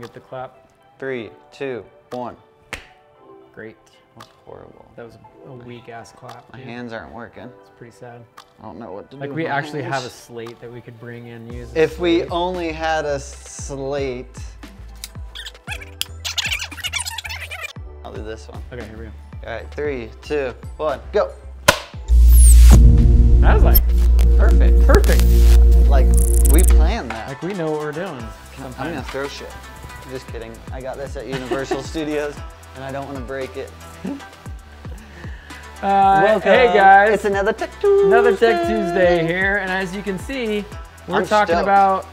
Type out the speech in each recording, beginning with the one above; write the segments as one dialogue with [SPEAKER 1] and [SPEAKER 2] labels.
[SPEAKER 1] Get the clap.
[SPEAKER 2] Three, two, one.
[SPEAKER 1] Great.
[SPEAKER 2] That was horrible.
[SPEAKER 1] That was a weak ass clap.
[SPEAKER 2] My
[SPEAKER 1] dude.
[SPEAKER 2] hands aren't working.
[SPEAKER 1] It's pretty sad.
[SPEAKER 2] I don't know what to do.
[SPEAKER 1] Like we
[SPEAKER 2] my
[SPEAKER 1] actually have a slate that we could bring in and use.
[SPEAKER 2] If we only had a slate. I'll do this one.
[SPEAKER 1] Okay, here we go.
[SPEAKER 2] All right, three, two, one, go.
[SPEAKER 1] That was like
[SPEAKER 2] Perfect.
[SPEAKER 1] perfect.
[SPEAKER 2] Like we planned that.
[SPEAKER 1] Like we know what we're doing.
[SPEAKER 2] I'm gonna throw shit. Just kidding. I got this at Universal Studios, and I don't want to break it.
[SPEAKER 1] Uh, hey guys,
[SPEAKER 2] It's another Tech Tuesday.
[SPEAKER 1] another Tech Tuesday here, and as you can see, we're
[SPEAKER 2] I'm
[SPEAKER 1] talking
[SPEAKER 2] stoked.
[SPEAKER 1] about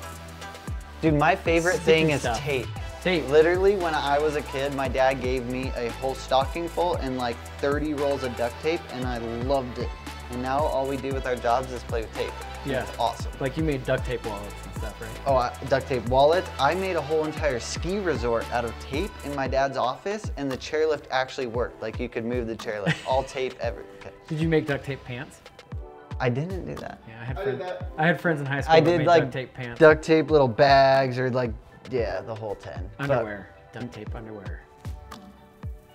[SPEAKER 2] Dude, my favorite thing is
[SPEAKER 1] stuff.
[SPEAKER 2] tape.
[SPEAKER 1] tape.
[SPEAKER 2] Literally, when I was a kid, my dad gave me a whole stocking full and like 30 rolls of duct tape, and I loved it. And now all we do with our jobs is play with tape. And
[SPEAKER 1] Yeah.
[SPEAKER 2] It's awesome.
[SPEAKER 1] Like you made duct tape wallets and stuff, right?
[SPEAKER 2] Oh, I, duct tape wallet. I made a whole entire ski resort out of tape in my dad's office, and the chairlift actually worked. Like you could move the chairlift. all tape, ever. Okay.
[SPEAKER 1] Did you make duct tape pants?
[SPEAKER 2] I didn't do that.
[SPEAKER 1] Yeah, I had
[SPEAKER 3] I
[SPEAKER 1] friends.
[SPEAKER 3] that.
[SPEAKER 1] I had friends in high school
[SPEAKER 2] I did
[SPEAKER 1] made
[SPEAKER 2] like
[SPEAKER 1] duct tape pants.
[SPEAKER 2] duct tape little bags or like, yeah, the whole 10. But
[SPEAKER 1] underwear. Duct tape underwear.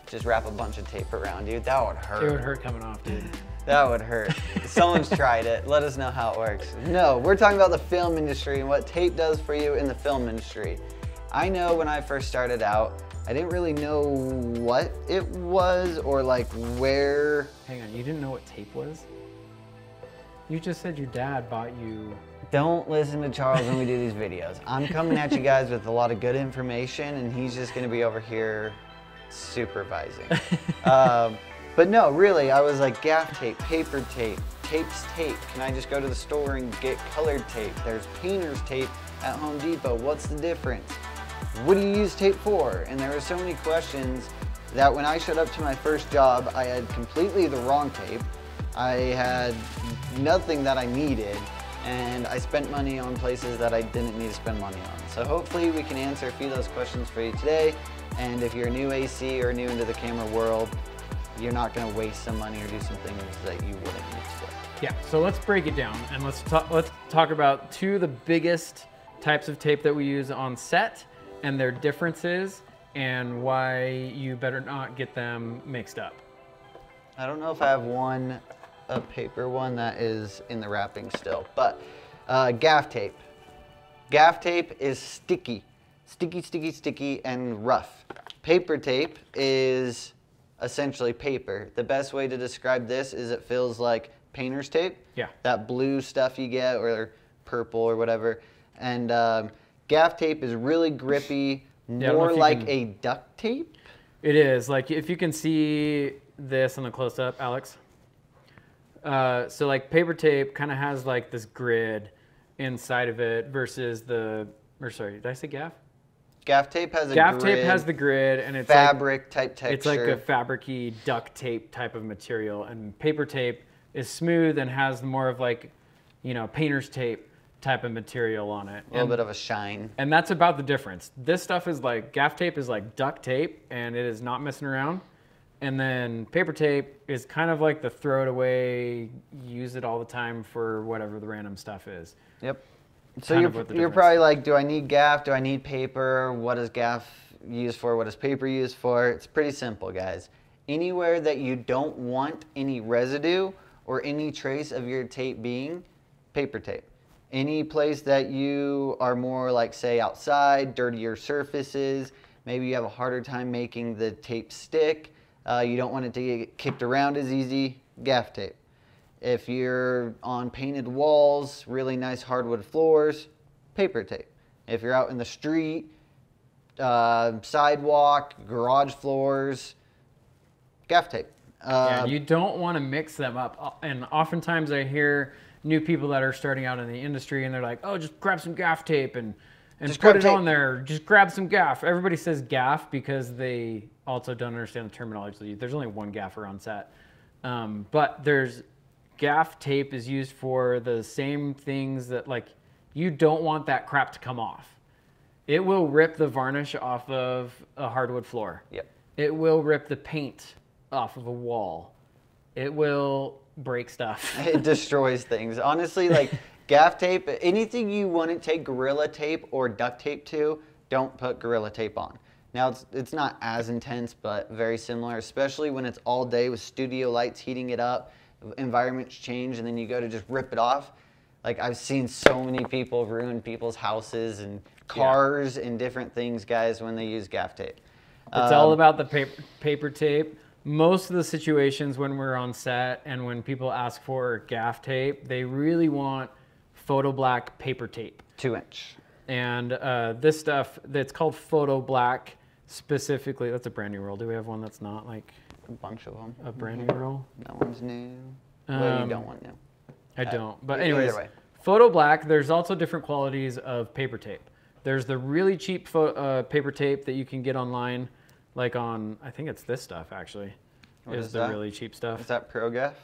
[SPEAKER 2] just wrap a bunch of tape around you. That would hurt.
[SPEAKER 1] It would hurt coming off, dude.
[SPEAKER 2] That would hurt. Someone's tried it. Let us know how it works. No, we're talking about the film industry and what tape does for you in the film industry. I know when I first started out, I didn't really know what it was or like where.
[SPEAKER 1] Hang on, you didn't know what tape was? You just said your dad bought you.
[SPEAKER 2] Don't listen to Charles when we do these videos. I'm coming at you guys with a lot of good information and he's just gonna be over here supervising. um, but no, really, I was like gaff tape, paper tape, tape's tape. Can I just go to the store and get colored tape? There's painter's tape at Home Depot. What's the difference? What do you use tape for? And there were so many questions that when I showed up to my first job, I had completely the wrong tape. I had nothing that I needed, and I spent money on places that I didn't need to spend money on. So hopefully we can answer a few of those questions for you today. And if you're new AC or new into the camera world, you're not gonna waste some money or do some things that you wouldn't need to.
[SPEAKER 1] Yeah, so let's break it down and let's talk. Let's talk about two of the biggest types of tape that we use on set and their differences and why you better not get them mixed up.
[SPEAKER 2] I don't know if I have one, a paper one that is in the wrapping still, but uh, gaff tape. Gaff tape is sticky, sticky, sticky, sticky, and rough. Paper tape is essentially paper. The best way to describe this is it feels like painter's tape.
[SPEAKER 1] Yeah.
[SPEAKER 2] That blue stuff you get, or purple or whatever. And um, gaff tape is really grippy,
[SPEAKER 1] I
[SPEAKER 2] more like
[SPEAKER 1] can-
[SPEAKER 2] a duct tape.
[SPEAKER 1] It is like if you can see this on the close up, Alex. Uh, so like paper tape kind of has like this grid inside of it versus the or sorry, did I say gaff?
[SPEAKER 2] Gaff tape has a
[SPEAKER 1] Gaff
[SPEAKER 2] grid,
[SPEAKER 1] tape has the grid and it's like,
[SPEAKER 2] fabric type texture.
[SPEAKER 1] it's like a fabricy duct tape type of material, and paper tape is smooth and has more of like, you know, painter's tape type of material on it.
[SPEAKER 2] a little
[SPEAKER 1] And-
[SPEAKER 2] bit of a shine.
[SPEAKER 1] and that's about the difference. This stuff is like gaff tape is like duct tape and it is not messing around. And then paper tape is kind of like the throw it away, use it all the time for whatever the random stuff is.
[SPEAKER 2] Yep. So you're,
[SPEAKER 1] of what the
[SPEAKER 2] you're probably like, do I need gaff? Do I need paper? What is gaff used for? What is paper used for? It's pretty simple, guys. Anywhere that you don't want any residue or any trace of your tape being, paper tape. Any place that you are more like, say, outside, dirtier surfaces, maybe you have a harder time making the tape stick, uh, you don't want it to get kicked around as easy, gaff tape. If you're on painted walls, really nice hardwood floors, paper tape. If you're out in the street, uh, sidewalk, garage floors, gaff tape.
[SPEAKER 1] Yeah,
[SPEAKER 2] Uh,
[SPEAKER 1] you don't want to mix them up. And oftentimes I hear new people that are starting out in the industry and they're like, oh, just grab some gaff tape and, and
[SPEAKER 2] Just
[SPEAKER 1] put it
[SPEAKER 2] tape.
[SPEAKER 1] on there. Just grab some gaff. Everybody says gaff because they also don't understand the terminology. There's only one gaffer on set. Um, but there's gaff tape is used for the same things that like you don't want that crap to come off. It will rip the varnish off of a hardwood floor.
[SPEAKER 2] Yep.
[SPEAKER 1] It will rip the paint off of a wall. It will break stuff.
[SPEAKER 2] it destroys things. Honestly, like gaff tape, anything you want to take Gorilla Tape or duct tape to, don't put Gorilla Tape on. Now it's it's not as intense, but very similar, especially when it's all day with studio lights heating it up, environments change, and then you go to just rip it off. Like I've seen so many people ruin people's houses and cars and different things, guys, when they use gaff tape.
[SPEAKER 1] It's all about the paper, paper tape. Most of the situations when we're on set and when people ask for gaff tape, they really want photo black paper tape.
[SPEAKER 2] Two inch.
[SPEAKER 1] And uh, this stuff that's called photo black specifically, that's a brand new roll. Do we have one that's not like
[SPEAKER 2] A bunch of them.
[SPEAKER 1] a brand new roll?
[SPEAKER 2] That one's new. well, you
[SPEAKER 1] Um,
[SPEAKER 2] don't want new.
[SPEAKER 1] I don't. But anyways,
[SPEAKER 2] way.
[SPEAKER 1] photo black. There's also different qualities of paper tape. There's the really cheap uh, paper tape that you can get online, like on I think it's this stuff actually.
[SPEAKER 2] What
[SPEAKER 1] is
[SPEAKER 2] is
[SPEAKER 1] the
[SPEAKER 2] that?
[SPEAKER 1] really cheap stuff?
[SPEAKER 2] Is that ProGaff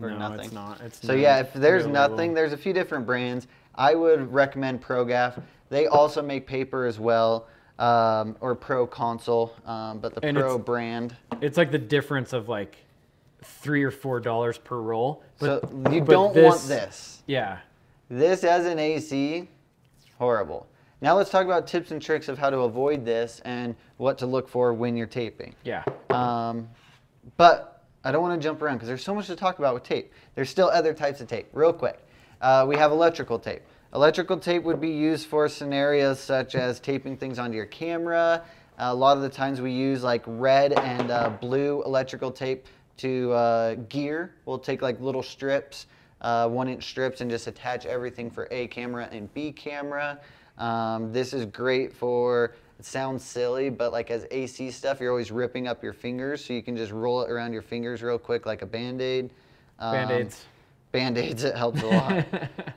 [SPEAKER 2] or
[SPEAKER 1] no,
[SPEAKER 2] nothing?
[SPEAKER 1] it's not. It's
[SPEAKER 2] So yeah, if there's nothing, there's a few different brands. I would recommend ProGaff. They also make paper as well, um, or Pro Console, um, but the
[SPEAKER 1] And
[SPEAKER 2] Pro
[SPEAKER 1] it's-
[SPEAKER 2] brand.
[SPEAKER 1] It's like the difference of like three or four dollars per roll.
[SPEAKER 2] So you
[SPEAKER 1] but
[SPEAKER 2] don't want this.
[SPEAKER 1] Yeah.
[SPEAKER 2] This as an AC, horrible. Now let's talk about tips and tricks of how to avoid this and what to look for when you're taping.
[SPEAKER 1] Yeah.
[SPEAKER 2] Um, but I don't want to jump around because there's so much to talk about with tape. There's still other types of tape. Real quick, uh, we have electrical tape. Electrical tape would be used for scenarios such as taping things onto your camera. a lot of the times we use like red and uh, blue electrical tape to uh, gear. We'll take like little strips, uh, one inch strips, and just attach everything for A camera and B camera. Um, this is great for, it sounds silly, but like as AC stuff, you're always ripping up your fingers, so you can just roll it around your fingers real quick like a Band-Aid. Um,
[SPEAKER 1] Band-Aids.
[SPEAKER 2] Band-Aids, it helps a lot.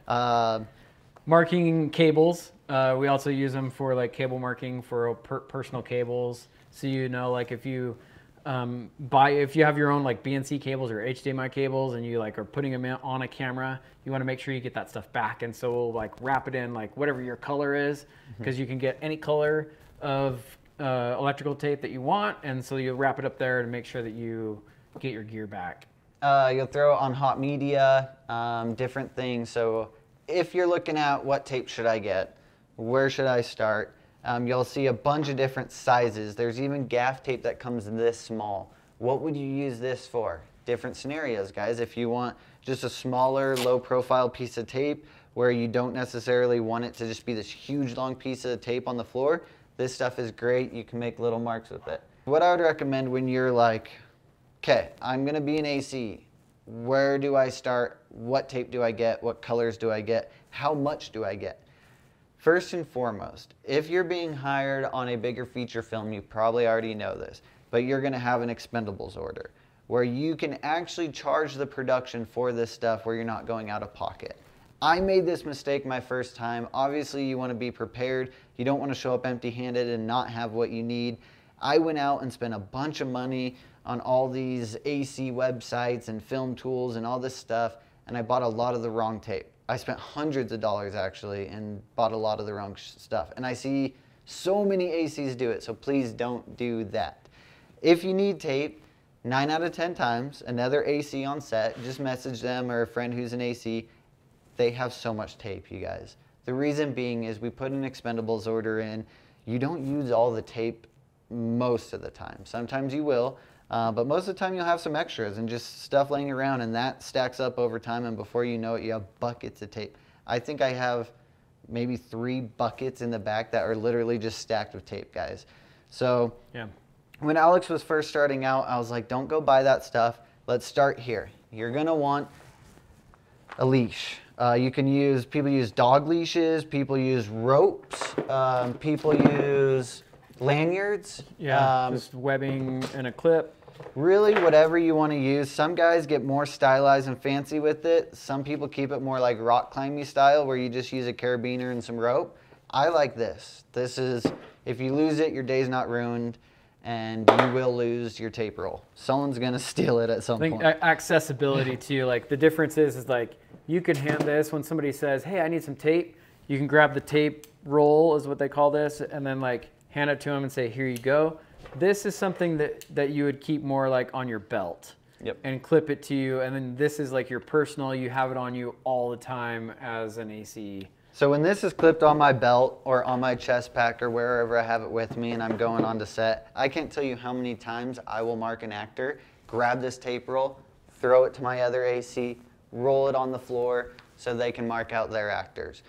[SPEAKER 1] Marking cables. Uh, we also use them for like cable marking for per- personal cables. So you know, like if you um, buy, if you have your own like BNC cables or HDMI cables, and you like are putting them in, on a camera, you want to make sure you get that stuff back. And so we'll like wrap it in like whatever your color is, because you can get any color of uh, electrical tape that you want, and so you wrap it up there to make sure that you get your gear back.
[SPEAKER 2] Uh, you'll throw it on hot media, um, different things. So if you're looking at what tape should I get, where should I start, um, you'll see a bunch of different sizes. There's even gaff tape that comes this small. What would you use this for? Different scenarios, guys. If you want just a smaller, low profile piece of tape where you don't necessarily want it to just be this huge long piece of tape on the floor, this stuff is great. You can make little marks with it. What I would recommend when you're like, okay, I'm gonna be an AC. Where do I start? What tape do I get? What colors do I get? How much do I get? First and foremost, if you're being hired on a bigger feature film, you probably already know this, but you're gonna have an expendables order where you can actually charge the production for this stuff where you're not going out of pocket. I made this mistake my first time. Obviously, you want to be prepared. You don't want to show up empty handed and not have what you need. I went out and spent a bunch of money on all these AC websites and film tools and all this stuff, and I bought a lot of the wrong tape. I spent hundreds of dollars actually and bought a lot of the wrong stuff. And I see so many ACs do it, so please don't do that. If you need tape, nine out of 10 times, another AC on set, just message them or a friend who's an AC. They have so much tape, you guys. The reason being is we put an expendables order in. You don't use all the tape most of the time. Sometimes you will, uh, but most of the time you'll have some extras and just stuff laying around, and that stacks up over time. And before you know it, you have buckets of tape. I think I have maybe three buckets in the back that are literally just stacked with tape, guys. So
[SPEAKER 1] Yeah.
[SPEAKER 2] when Alex was first starting out, I was like, don't go buy that stuff. Let's start here. You're gonna want a leash. Uh, you can use, people use dog leashes, people use ropes, um, people use lanyards.
[SPEAKER 1] Yeah.
[SPEAKER 2] Um,
[SPEAKER 1] just webbing and a clip.
[SPEAKER 2] Really, whatever you want to use. Some guys get more stylized and fancy with it. Some people keep it more like rock climbing style, where you just use a carabiner and some rope. I like this. This is, if you lose it, your day's not ruined, and you will lose your tape roll. Someone's gonna steal it at some
[SPEAKER 1] I think
[SPEAKER 2] point.
[SPEAKER 1] accessibility too. Like the difference is, is like you can hand this when somebody says, "Hey, I need some tape." You can grab the tape roll, is what they call this, and then like hand it to them and say, "Here you go." This is something that that you would keep more like on your belt.
[SPEAKER 2] Yep.
[SPEAKER 1] And clip it to you, and then this is like your personal. You have it on you all the time as an AC.
[SPEAKER 2] So when this is clipped on my belt or on my chest pack or wherever I have it with me and I'm going on to set, I can't tell you how many times I will mark an actor, grab this tape roll, throw it to my other AC, roll it on the floor so they can mark out their actors.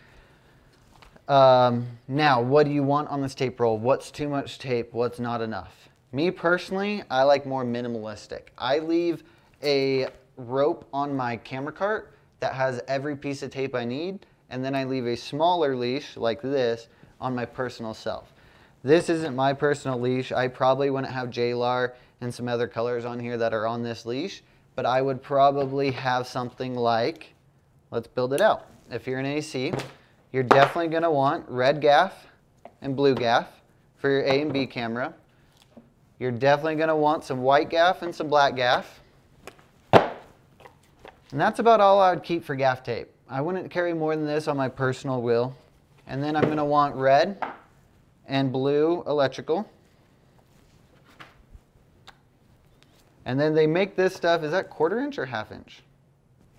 [SPEAKER 2] Um, now, what do you want on this tape roll? What's too much tape? What's not enough? Me personally, I like more minimalistic. I leave a rope on my camera cart that has every piece of tape I need, and then I leave a smaller leash like this on my personal self. This isn't my personal leash. I probably wouldn't have JLAR and some other colors on here that are on this leash, but I would probably have something like, let's build it out. If you're an AC, you're definitely gonna want red gaff and blue gaff for your A and B camera. You're definitely gonna want some white gaff and some black gaff. And that's about all I would keep for gaff tape. I wouldn't carry more than this on my personal wheel. And then I'm gonna want red and blue electrical. And then they make this stuff, is that quarter inch or half inch?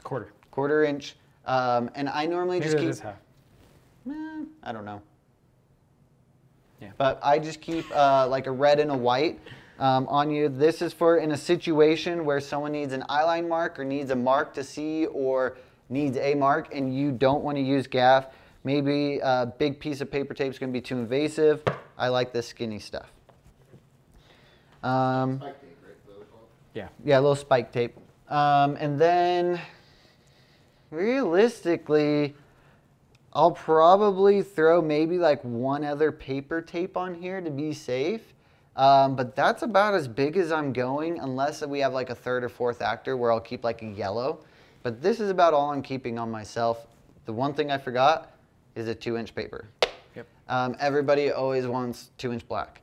[SPEAKER 1] Quarter.
[SPEAKER 2] Quarter inch. Um, and I normally
[SPEAKER 1] Maybe
[SPEAKER 2] just keep, I don't know.
[SPEAKER 1] Yeah.
[SPEAKER 2] But I just keep uh, like a red and a white um, on you. This is for in a situation where someone needs an eyeline mark or needs a mark to see or needs a mark and you don't want to use gaff. Maybe a big piece of paper tape is going to be too invasive. I like this skinny stuff. Um,
[SPEAKER 3] Spike tape, right? Is that what it's called?
[SPEAKER 1] Yeah.
[SPEAKER 2] yeah, a little spike tape. Um, and then realistically, I'll probably throw maybe like one other paper tape on here to be safe. Um, but that's about as big as I'm going unless we have like a third or fourth actor where I'll keep like a yellow. But this is about all I'm keeping on myself. The one thing I forgot is a two inch paper.
[SPEAKER 1] Yep.
[SPEAKER 2] Um, everybody always wants two inch black.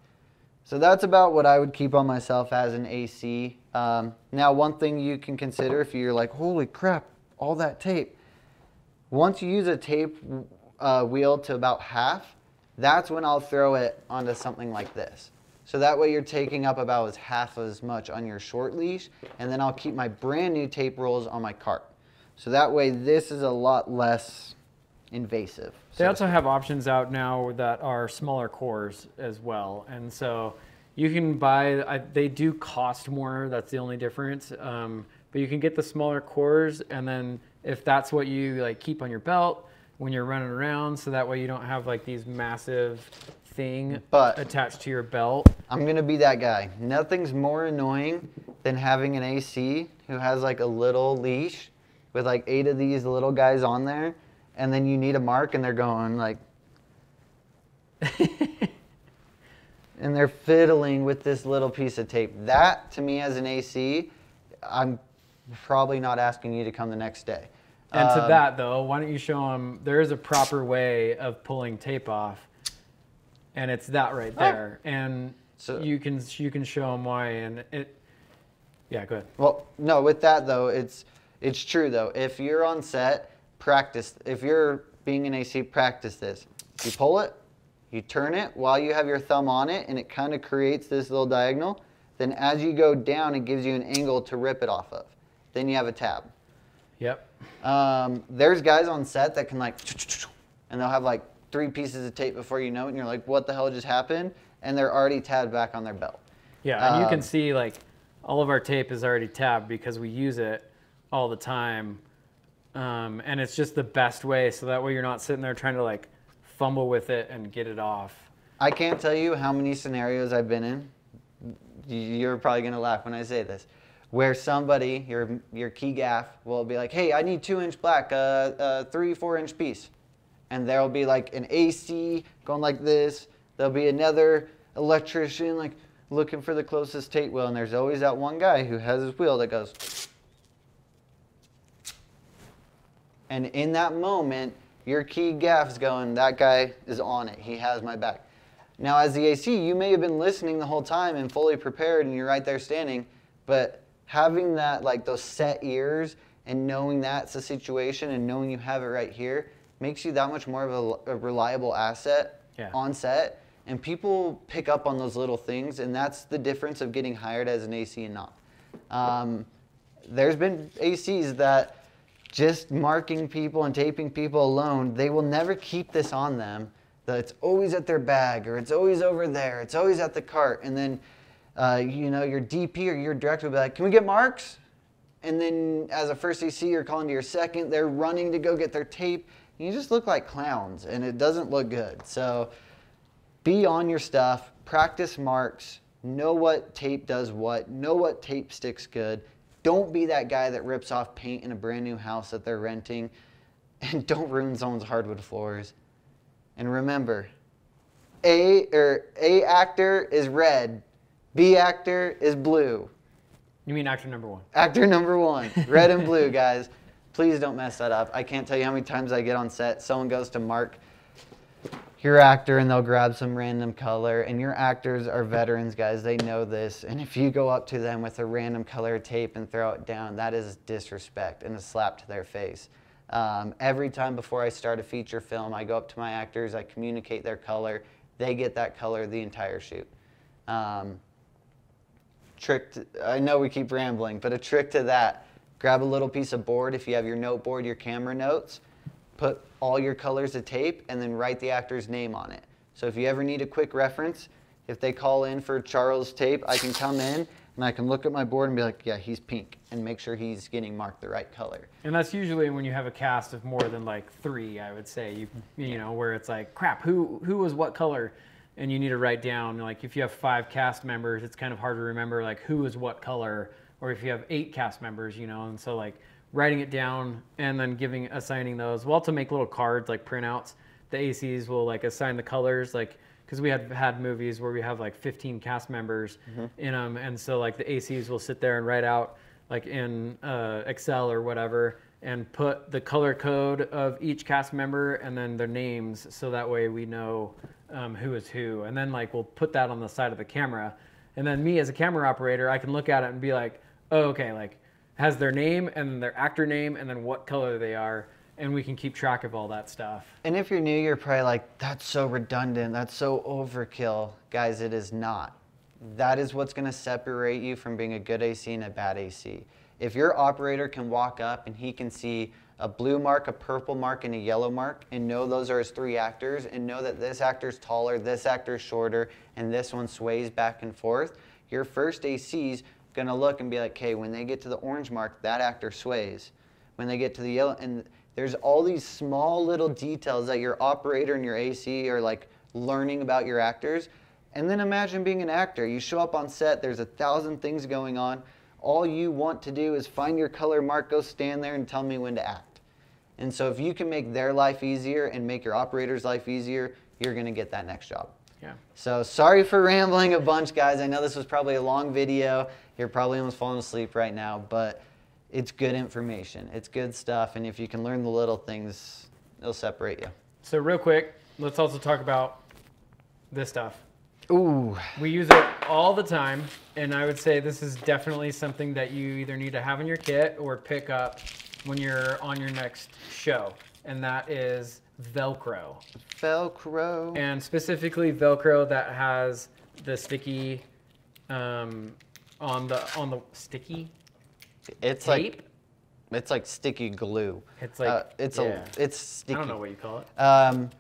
[SPEAKER 2] So that's about what I would keep on myself as an AC. Um, now, one thing you can consider if you're like, holy crap, all that tape. Once you use a tape uh, wheel to about half, that's when I'll throw it onto something like this. So that way you're taking up about as half as much on your short leash, and then I'll keep my brand new tape rolls on my cart. So that way this is a lot less invasive.
[SPEAKER 1] They
[SPEAKER 2] so
[SPEAKER 1] also have options out now that are smaller cores as well, and so you can buy. I, they do cost more. That's the only difference. Um, but you can get the smaller cores, and then if that's what you like, keep on your belt when you're running around, so that way you don't have like these massive thing
[SPEAKER 2] But-
[SPEAKER 1] attached to your belt.
[SPEAKER 2] I'm gonna be that guy. Nothing's more annoying than having an AC who has like a little leash with like eight of these little guys on there, and then you need a mark and they're going like, and they're fiddling with this little piece of tape. That to me as an AC, I'm probably not asking you to come the next day.
[SPEAKER 1] And to
[SPEAKER 2] Um,
[SPEAKER 1] that though, why don't you show them? There is a proper way of pulling tape off, and it's that right there. And
[SPEAKER 2] So-
[SPEAKER 1] you can you can show them why. And it, yeah, go ahead.
[SPEAKER 2] Well, no, with that though, it's it's true though. If you're on set, practice. If you're being an AC, practice this. You pull it, you turn it while you have your thumb on it, and it kind of creates this little diagonal. Then as you go down, it gives you an angle to rip it off of. Then you have a tab.
[SPEAKER 1] Yep.
[SPEAKER 2] Um, there's guys on set that can like, and they'll have like three pieces of tape before you know it, and you're like, what the hell just happened? And they're already tabbed back on their belt.
[SPEAKER 1] Yeah, and you can
[SPEAKER 2] Um,
[SPEAKER 1] see like all of our tape is already tabbed because we use it all the time, um, and it's just the best way. So that way you're not sitting there trying to like fumble with it and get it off.
[SPEAKER 2] I can't tell you how many scenarios I've been in. You're probably gonna laugh when I say this, where somebody, your your key gaff, will be like, "Hey, I need two inch black, uh, uh, three four inch piece," and there'll be like an AC going like this. There'll be another electrician like looking for the closest tape wheel, and there's always that one guy who has his wheel that goes. And in that moment, your key gaff's going, that guy is on it. He has my back. Now, as the AC, you may have been listening the whole time and fully prepared, and you're right there standing, but having that, like those set ears and knowing that's the situation and knowing you have it right here makes you that much more of a, a reliable asset
[SPEAKER 1] Yeah.
[SPEAKER 2] on set. And people pick up on those little things, and that's the difference of getting hired as an AC and not. Um, there's been ACs that just marking people and taping people alone, they will never keep this on them. That it's always at their bag or it's always over there, it's always at the cart. And then, uh, you know, your DP or your director will be like, can we get marks? And then as a first AC, you're calling to your second, they're running to go get their tape. You just look like clowns and it doesn't look good. So be on your stuff, practice marks, know what tape does what, know what tape sticks good. Don't be that guy that rips off paint in a brand new house that they're renting. And don't ruin someone's hardwood floors. And remember, A or A actor is red, B actor is blue.
[SPEAKER 1] You mean actor number one?
[SPEAKER 2] Actor number one, red and blue, guys. Please don't mess that up. I can't tell you how many times I get on set. Someone goes to mark your actor and they'll grab some random color and your actors are veterans guys they know this and if you go up to them with a random color tape and throw it down that is disrespect and a slap to their face um, every time before i start a feature film i go up to my actors i communicate their color they get that color the entire shoot um, trick to, i know we keep rambling but a trick to that grab a little piece of board if you have your note board your camera notes put all your colors of tape and then write the actor's name on it. So if you ever need a quick reference, if they call in for Charles tape, I can come in and I can look at my board and be like, yeah, he's pink and make sure he's getting marked the right color.
[SPEAKER 1] And that's usually when you have a cast of more than like three, I would say, you, you know, where it's like, crap, who, who was what color? And you need to write down, like if you have five cast members, it's kind of hard to remember like who is what color, or if you have eight cast members, you know, and so like writing it down and then giving assigning those. We'll also make little cards like printouts. The ACs will like assign the colors like because we had had movies where we have like 15 cast members mm-hmm. in them, and so like the ACs will sit there and write out like in uh, Excel or whatever and put the color code of each cast member and then their names so that way we know um, who is who and then like we'll put that on the side of the camera and then me as a camera operator i can look at it and be like oh, okay like has their name and their actor name and then what color they are and we can keep track of all that stuff.
[SPEAKER 2] And if you're new, you're probably like, that's so redundant, that's so overkill. Guys, it is not. That is what's gonna separate you from being a good AC and a bad AC. If your operator can walk up and he can see a blue mark, a purple mark, and a yellow mark, and know those are his three actors, and know that this actor's taller, this actor's shorter, and this one sways back and forth, your first ACs gonna look and be like, okay, when they get to the orange mark, that actor sways. When they get to the yellow, and there's all these small little details that your operator and your AC are like learning about your actors. And then imagine being an actor. You show up on set, there's a thousand things going on. All you want to do is find your color mark, go stand there and tell me when to act. And so if you can make their life easier and make your operator's life easier, you're gonna get that next job.
[SPEAKER 1] Yeah.
[SPEAKER 2] So sorry for rambling a bunch, guys. I know this was probably a long video. You're probably almost falling asleep right now, but it's good information. It's good stuff, and if you can learn the little things, it'll separate you.
[SPEAKER 1] So real quick, let's also talk about this stuff.
[SPEAKER 2] Ooh.
[SPEAKER 1] We use it all the time, and I would say this is definitely something that you either need to have in your kit or pick up when you're on your next show, and that is Velcro.
[SPEAKER 2] Velcro.
[SPEAKER 1] And specifically Velcro that has the sticky um, on the on the sticky.
[SPEAKER 2] It's tape? like it's like sticky glue.
[SPEAKER 1] It's like uh,
[SPEAKER 2] it's
[SPEAKER 1] yeah.
[SPEAKER 2] a it's sticky. I
[SPEAKER 1] don't know what you call it.
[SPEAKER 2] Um,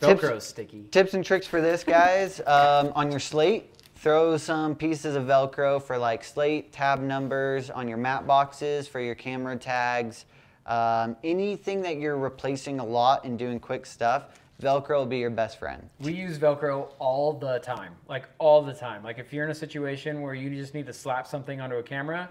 [SPEAKER 1] Velcro tips, sticky.
[SPEAKER 2] Tips and tricks for this, guys. um, on your slate, throw some pieces of Velcro for like slate tab numbers on your matte boxes for your camera tags. Um, anything that you're replacing a lot and doing quick stuff, Velcro will be your best friend.
[SPEAKER 1] We use Velcro all the time, like all the time. Like if you're in a situation where you just need to slap something onto a camera,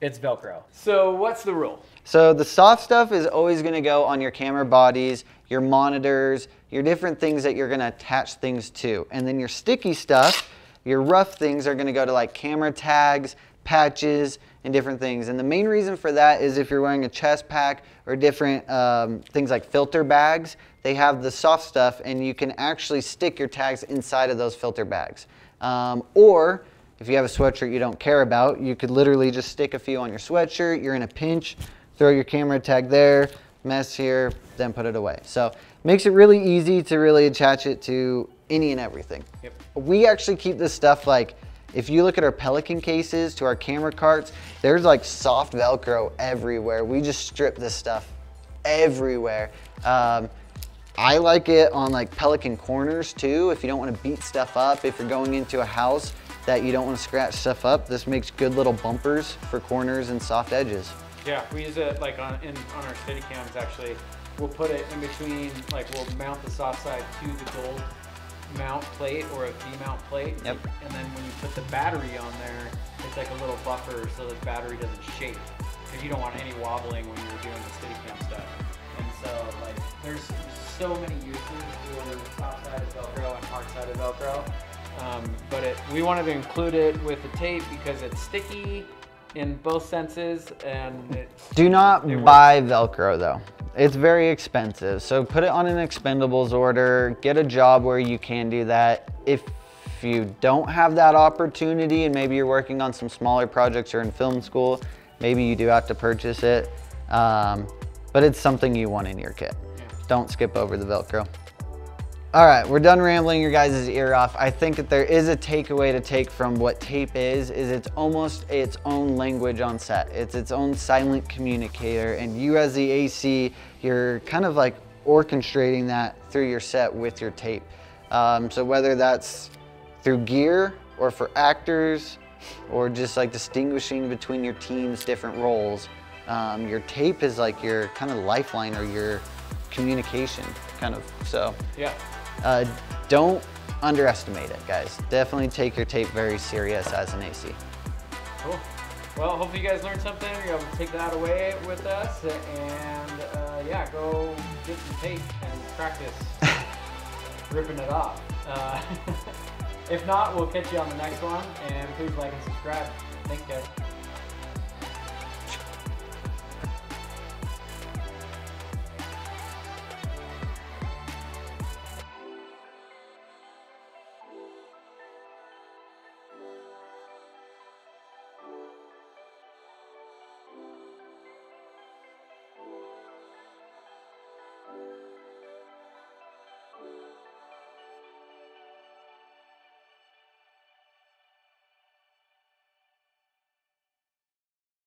[SPEAKER 1] it's Velcro. So what's the rule?
[SPEAKER 2] So the soft stuff is always gonna go on your camera bodies, your monitors, your different things that you're gonna attach things to. And then your sticky stuff, your rough things are gonna go to like camera tags, patches, and different things. And the main reason for that is if you're wearing a chest pack or different um, things like filter bags, they have the soft stuff and you can actually stick your tags inside of those filter bags. Um, or if you have a sweatshirt you don't care about, you could literally just stick a few on your sweatshirt, you're in a pinch, throw your camera tag there, mess here, then put it away. So makes it really easy to really attach it to any and everything.
[SPEAKER 1] Yep.
[SPEAKER 2] We actually keep this stuff like If you look at our Pelican cases to our camera carts, there's like soft Velcro everywhere. We just strip this stuff everywhere. Um, I like it on like Pelican corners too. If you don't want to beat stuff up, if you're going into a house that you don't want to scratch stuff up, this makes good little bumpers for corners and soft edges.
[SPEAKER 1] Yeah, we use it like on in on our Steadicams actually. We'll put it in between, like we'll mount the soft side to the gold mount plate or a V-mount plate.
[SPEAKER 2] Yep.
[SPEAKER 1] And then when you put the battery on there, it's like a little buffer so the battery doesn't shake. Because you don't want any wobbling when you're doing the Steadicam stuff. And so like there's so many uses for top side of Velcro and hard side of Velcro. Um, but it, we wanted to include it with the tape because it's sticky in both senses and it,
[SPEAKER 2] Do not buy Velcro though. It's very expensive. So put it on an expendables order, get a job where you can do that. If you don't have that opportunity and maybe you're working on some smaller projects or in film school, maybe you do have to purchase it. Um, but it's something you want in your kit.
[SPEAKER 1] Yeah.
[SPEAKER 2] Don't skip over the Velcro. All right, we're done rambling your guys' ear off. I think that there is a takeaway to take from what tape is, is it's almost its own language on set. It's its own silent communicator and you as the AC, you're kind of like orchestrating that through your set with your tape. Um, so whether that's through gear or for actors or just like distinguishing between your team's different roles, um, your tape is like your kind of lifeline or your communication kind of, so.
[SPEAKER 1] yeah.
[SPEAKER 2] Uh, don't underestimate it, guys. Definitely take your tape very serious as an AC.
[SPEAKER 1] Cool. Well, hopefully you guys learned something. You're able to take that away with us, and uh, yeah, go get some tape and practice ripping it off. Uh, if not, we'll catch you on the next one, and please like and subscribe. Thanks, guys.